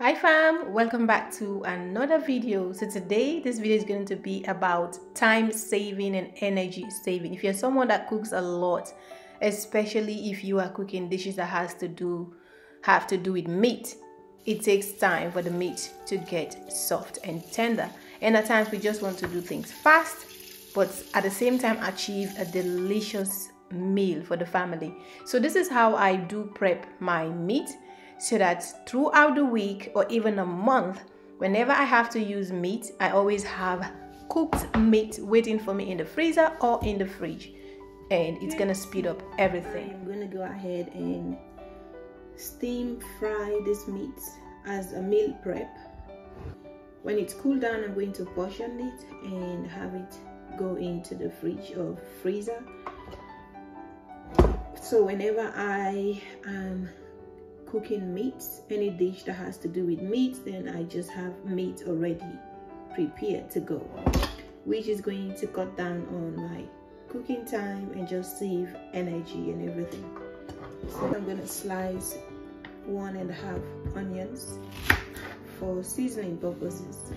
hi fam. Welcome back to another video. So today this video is going to be about time saving and energy saving. If you're someone that cooks a lot especially if you are cooking dishes that has to do have to do with meat it takes time for the meat to get soft and tender. And at times we just want to do things fast but at the same time achieve a delicious meal for the family. So this is how i do prep my meat so that throughout the week or even a month, whenever I have to use meat, I always have cooked meat waiting for me in the freezer or in the fridge. And it's gonna speed up everything. I'm gonna go ahead and steam fry this meat as a meal prep. When it's cooled down, I'm going to portion it and have it go into the fridge or freezer. So whenever I am cooking meats, any dish that has to do with meat, then I just have meat already prepared to go, which is going to cut down on my cooking time and just save energy and everything. So I'm gonna slice one and a half onions for seasoning purposes.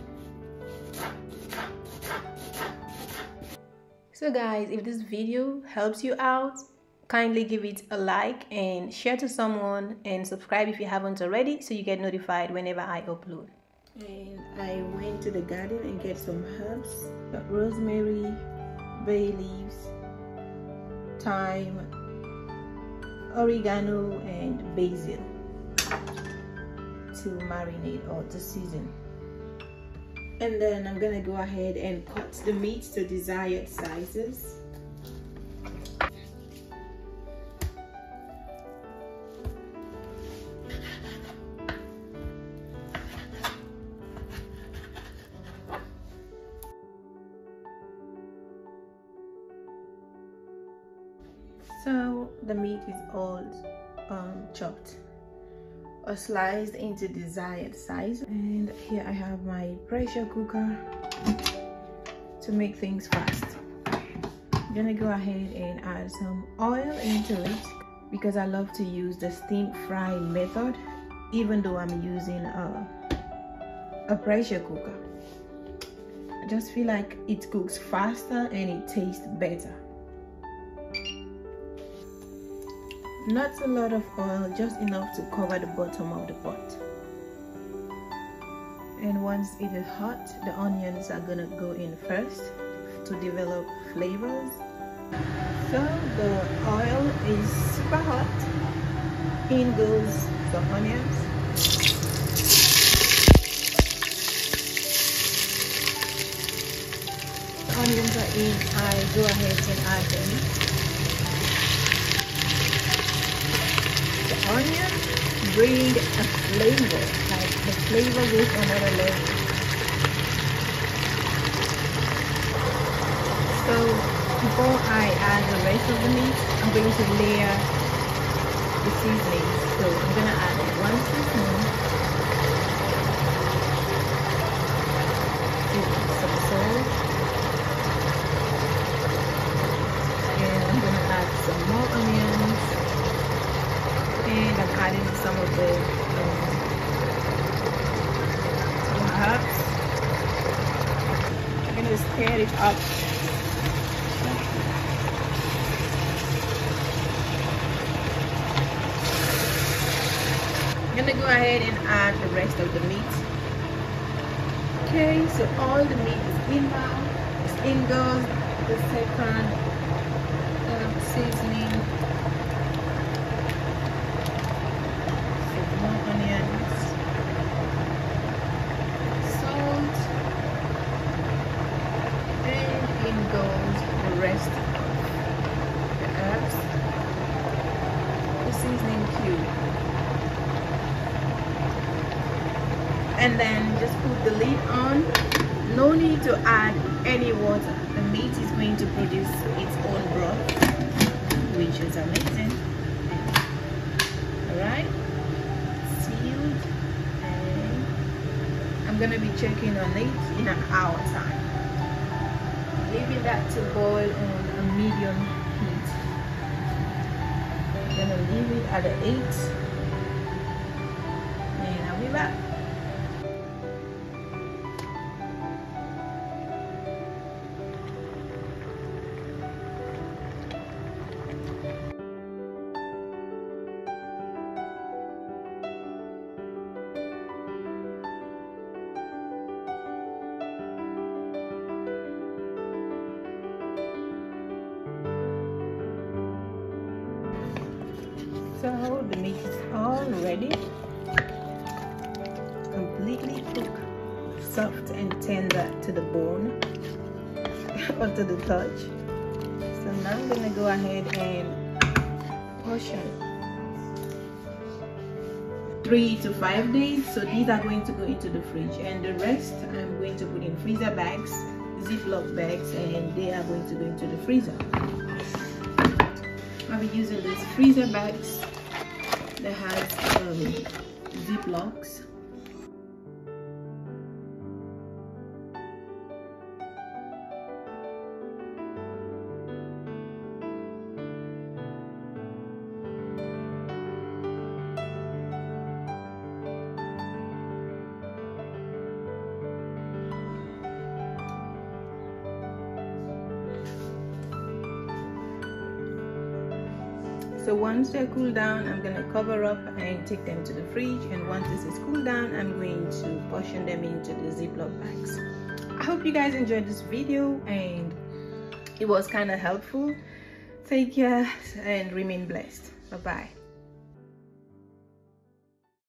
So guys, if this video helps you out, kindly give it a like and share to someone and subscribe if you haven't already so you get notified whenever I upload. And I went to the garden and get some herbs, uh, rosemary, bay leaves, thyme, oregano and basil to marinate or to season. And then I'm gonna go ahead and cut the meat to desired sizes. So the meat is all um, chopped or sliced into desired size. And here I have my pressure cooker to make things fast. I'm gonna go ahead and add some oil into it because I love to use the steam fry method even though I'm using a, a pressure cooker. I just feel like it cooks faster and it tastes better. Not a lot of oil, just enough to cover the bottom of the pot. And once it is hot, the onions are gonna go in first to develop flavors. So the oil is super hot. In goes some onions. The onions are in, I go ahead and add them bring a flavor, like the flavor goes another level. So before I add the rest of the meat, I'm going to layer the seasoning. So I'm gonna add one teaspoon some salt. And I'm gonna add some more onions and I'm adding some of the um, herbs. Going to it up. I'm to go ahead and add the rest of the meat. Okay, so all the meat is in now. It's in goes the second um, seasoning and then just put the lid on. No need to add any water. The meat is going to produce its own broth which is amazing. All right sealed. And i'm gonna be checking on it in an hour time. Leaving that to boil on a medium leave it at the 8 and I'll be back So the meat is all ready, completely cooked, soft and tender to the bone or to the touch. So now I'm gonna go ahead and portion. Three to five days. So these are going to go into the fridge. And the rest i'm going to put in freezer bags ziploc bags and they are going to go into the freezer i'll be using these freezer bags that has um, ziplocs so once they're cooled down i'm gonna cover up and take them to the fridge. And once this is cooled down i'm going to portion them into the ziploc bags. I hope you guys enjoyed this video and it was kind of helpful. Take care and remain blessed. Bye bye